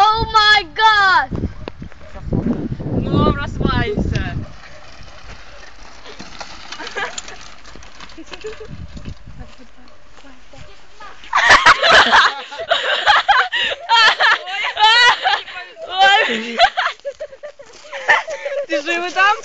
Oh my god! No, rozwalce! Ty żyły tam?